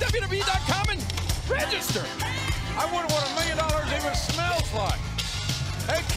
WWE.com and register.